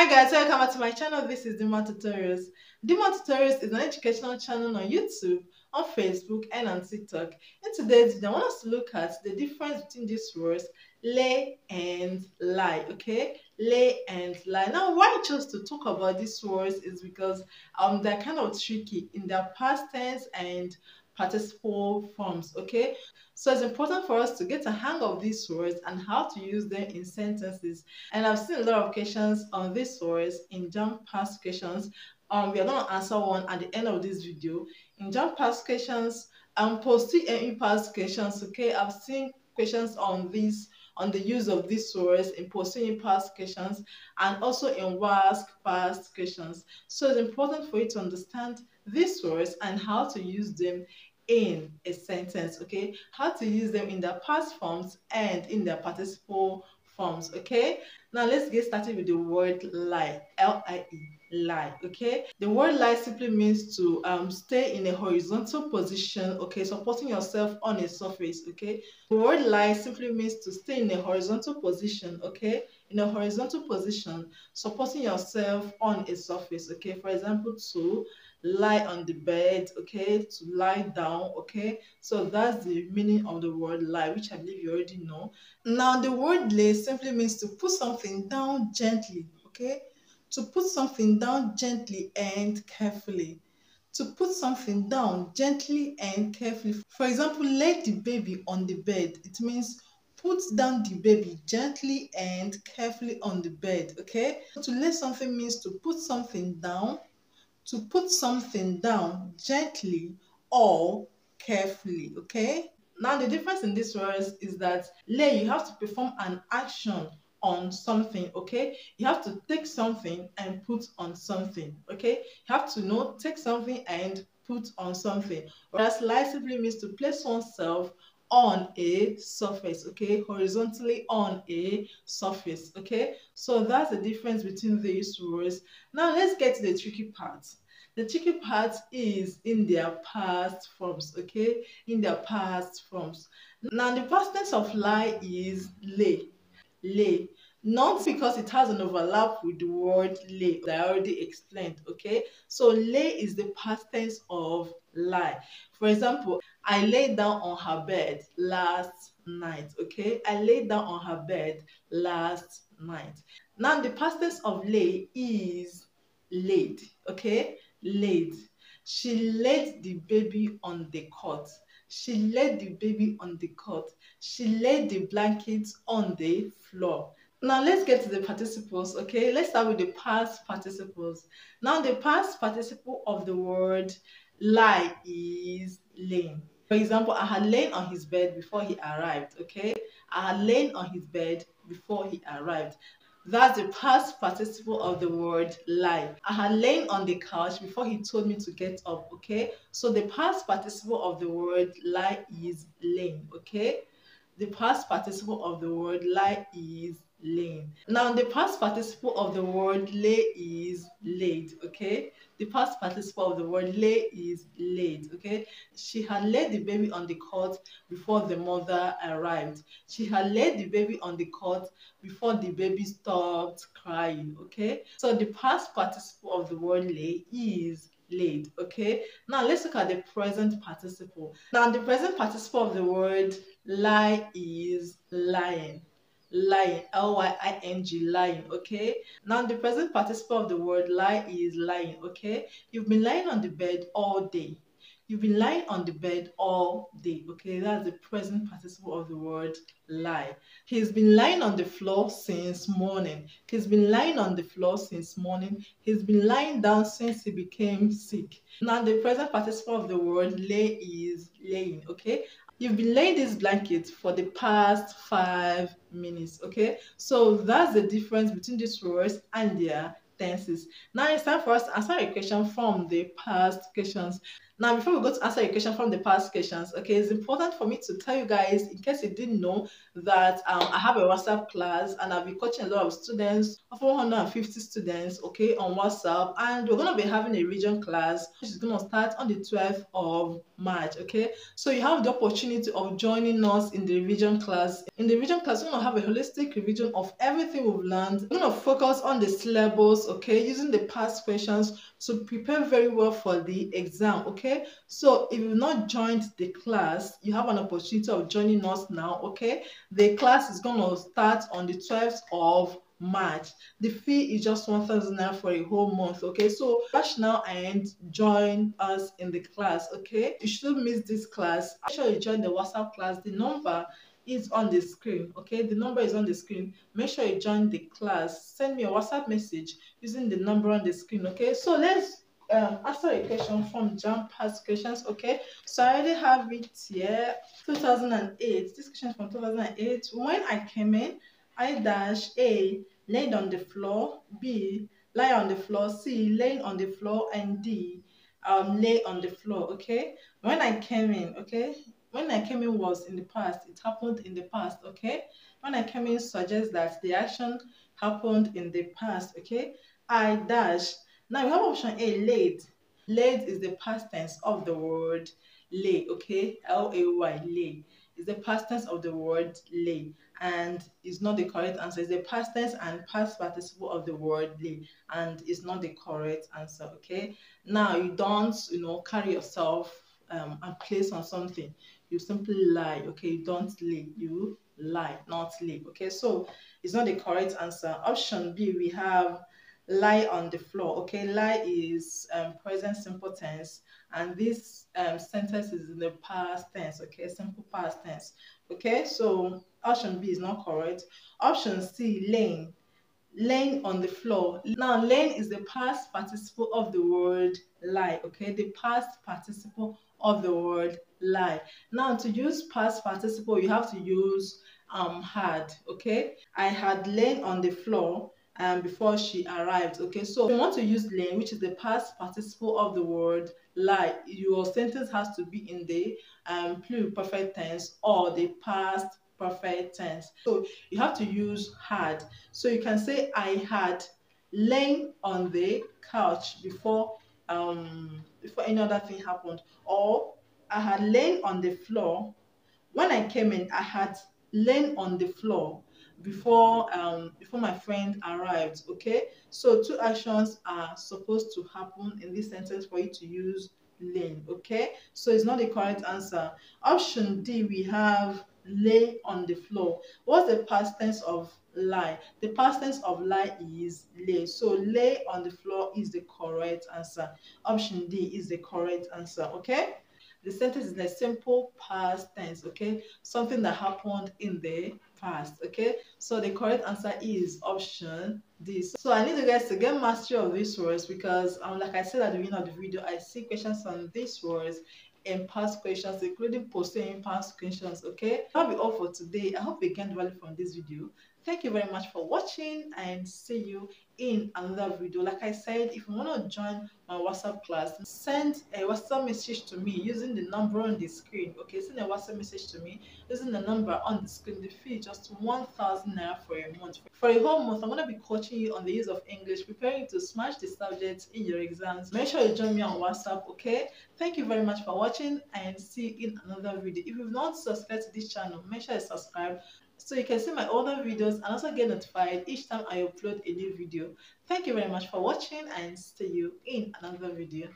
Hi guys, welcome back to my channel. This is Dimma Tutorials. Dimma Tutorials is an educational channel on YouTube, on Facebook, and on TikTok. In today's video, I want us to look at the difference between these words, lay and lie. Okay, lay and lie. Now, why I chose to talk about these words is because um they're kind of tricky in their past tense and participle forms. Okay, so it's important for us to get a hang of these words and how to use them in sentences. And I've seen a lot of questions on these words in JAMB past questions. Um, we are going to answer one at the end of this video. In JAMB past questions, um, post any past questions. Okay, I've seen questions on this on the use of these words in pursuing past questions and also in WAEC past questions. So it's important for you to understand these words and how to use them in a sentence, okay? How to use them in their past forms and in their participle forms, okay? Now let's get started with the word lie, L-I-E, lie, okay? The word lie simply means to um, stay in a horizontal position, okay, supporting yourself on a surface, okay? The word lie simply means to stay in a horizontal position, okay? In a horizontal position, supporting yourself on a surface, okay? For example, to lie on the bed, okay, to lie down, okay. So that's the meaning of the word lie, which I believe you already know. Now, the word lay simply means to put something down gently, okay, to put something down gently and carefully. To put something down gently and carefully. For example, lay the baby on the bed. It means put down the baby gently and carefully on the bed, okay? To lay something means to put something down to put something down gently or carefully, okay? Now, the difference in these words is that lay, you have to perform an action on something, okay? You have to take something and put on something, okay? You have to know take something and put on something. Whereas lie simply means to place oneself on a surface okay? Horizontally on a surface okay? So that's the difference between these words now let's get to the tricky part. The tricky part is in their past forms okay? In their past forms. Now the past tense of lie is lay. Lay. Not because it has an overlap with the word lay that I already explained, okay? So lay is the past tense of lie. For example, I laid down on her bed last night, okay? I laid down on her bed last night. Now the past tense of lay is laid, okay? Laid. She laid the baby on the cot. She laid the baby on the cot. She laid the blankets on the floor. Now let's get to the participles, okay? Let's start with the past participles. Now the past participle of the word lie is lain. For example, I had lain on his bed before he arrived, okay? I had lain on his bed before he arrived. That's the past participle of the word lie. I had lain on the couch before he told me to get up, okay? So the past participle of the word lie is lain, okay? The past participle of the word lie is lain. Now, the past participle of the word lay is laid, okay? The past participle of the word lay is laid, okay? She had laid the baby on the cot before the mother arrived. She had laid the baby on the cot before the baby stopped crying, okay? So the past participle of the word lay is laid, okay? Now let's look at the present participle. Now the present participle of the word lie is lying lying l-y-i-n-g lying okay? Now the present participle of the word lie is lying okay? You've been lying on the bed all day. You've been lying on the bed all day okay? That's the present participle of the word lie. He's been lying on the floor since morning. He's been lying on the floor since morning. He's been lying down since he became sick. Now the present participle of the word lay is laying okay You've been laying this blanket for the past five minutes, okay? So that's the difference between these words and their tenses. Now it's time for us to answer a question from the past questions. Now, before we go to answer your question from the past questions, okay, it's important for me to tell you guys, in case you didn't know, that um, I have a WhatsApp class and I'll be coaching a lot of students, of 150 students, okay, on WhatsApp. And we're going to be having a region class, which is going to start on the 12th of March, okay? So you have the opportunity of joining us in the revision class. In the revision class, we're to have a holistic revision of everything we've learned. We're to focus on the syllabus, okay, using the past questions to prepare very well for the exam, okay? So if you've not joined the class, you have an opportunity of joining us now, okay? The class is to start on the 12th of March. The fee is just 1,000 naira for a whole month. Okay, so rush now and join us in the class. Okay, you shouldn't miss this class. Make sure you join the WhatsApp class. The number is on the screen. Okay, the number is on the screen. Make sure you join the class. Send me a WhatsApp message using the number on the screen. Okay, so let's um, answer a question from JAMB past questions. Okay, so I already have it here. 2008. This question from 2008. When I came in, I dash A laid on the floor, B lie on the floor, C laying on the floor, and D um lay on the floor. Okay. When I came in, okay, when I came in was in the past. It happened in the past. Okay. When I came in suggests that the action happened in the past. Okay. I dash. Now we have option A laid. Laid is the past tense of the word lay. Okay. L A Y lay is the past tense of the word lay and is not the correct answer. It's the past tense and past participle of the word lay and is not the correct answer. Okay. Now you don't, you know, carry yourself um, and place on something. You simply lie. Okay. You don't lay. You lie, not lay. Okay. So it's not the correct answer. Option B, we have lie on the floor. Okay, lie is um, present simple tense, and this um, sentence is in the past tense. Okay, simple past tense. Okay, so option B is not correct. Option C, laying. Laying on the floor. Now, laying is the past participle of the word lie. Okay, the past participle of the word lie. Now, to use past participle, you have to use um had. Okay, I had lain on the floor um, before she arrived. Okay, so if you want to use lain, which is the past participle of the word lie, your sentence has to be in the um, perfect tense or the past perfect tense. So you have to use had. So you can say I had lain on the couch before um before any other thing happened, or I had lain on the floor when I came in. I had lain on the floor before um before my friend arrived okay? So two actions are supposed to happen in this sentence for you to use lain okay? So it's not the correct answer. Option d we have lay on the floor. What's the past tense of lie? The past tense of lie is lay. So lay on the floor is the correct answer. Option d is the correct answer okay? The sentence is in a simple past tense okay? Something that happened in the past okay? So the correct answer is option D. So I need you guys to get mastery of these words because um like I said at the beginning of the video I see questions on these words in past questions including posting past questions okay? That'll be all for today. I hope you gained value from this video thank you very much for watching and see you in another video. Like i said if you want to join my whatsapp class send a whatsapp message to me using the number on the screen okay? Send a whatsapp message to me using the number on the screen. The fee just 1000 naira for a month. For a whole month i'm going to be coaching you on the use of english preparing to smash the subjects in your exams. Make sure you join me on whatsapp okay? Thank you very much for watching and see you in another video. If you've not subscribed to this channel make sure you subscribe so you can see my other videos and also get notified each time I upload a new video. Thank you very much for watching and see you in another video.